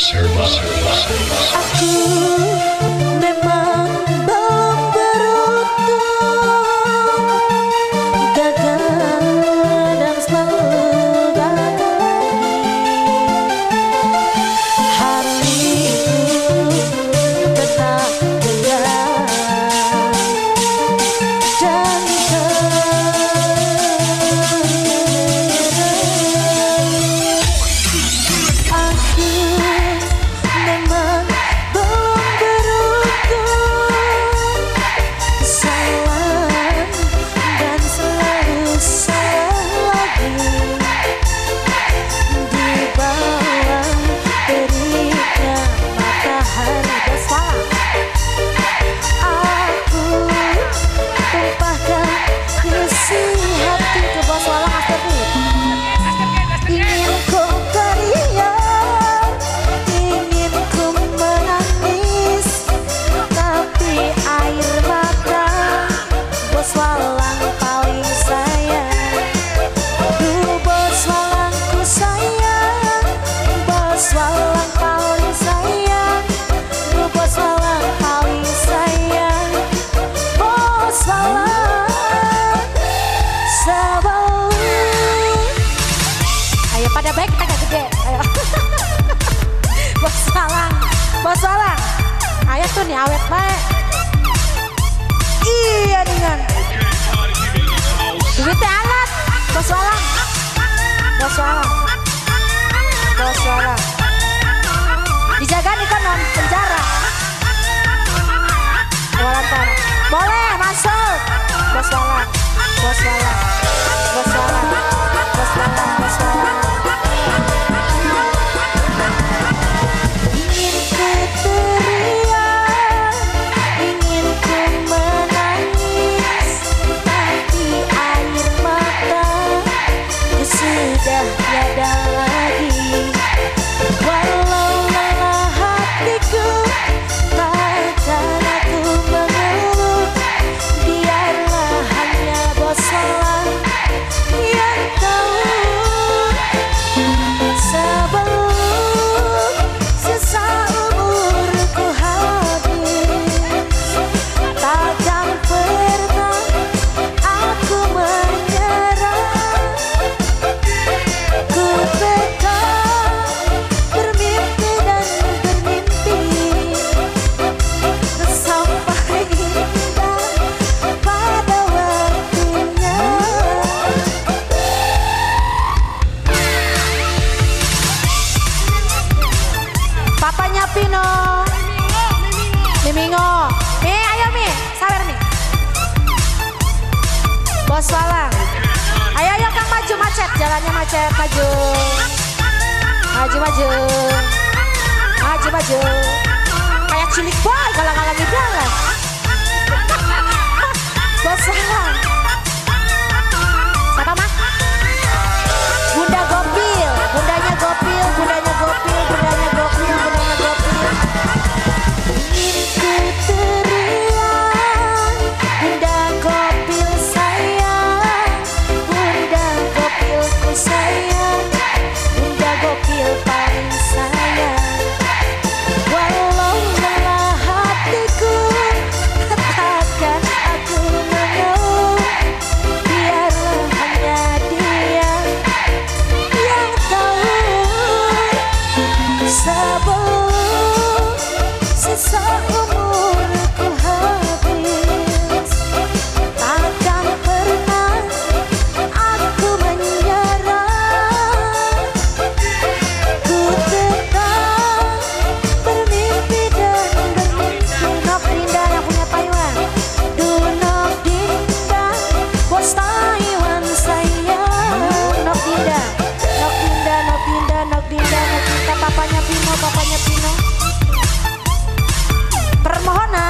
service. service. service. Pada baik kita gak gede. Ayo. bos salang, bos salang. Ayo tuh nih awet baik. Iya dengan. Duitnya alat. Bos salang. Bos salang. Bos salang. Dijaga nih kan non penjara. Boleh masuk. Bos salang. Bos salang. Mimingo. Mi, ayo Mi, sabar Mi. Bos Walang. Ayo ayo Kang maju macet, jalannya macet, maju. Maju maju. Maju maju. Kayak cilik boy kalau nggak lagi jalan. trouble. Since papanya Pino, papanya Pino. Permohonan.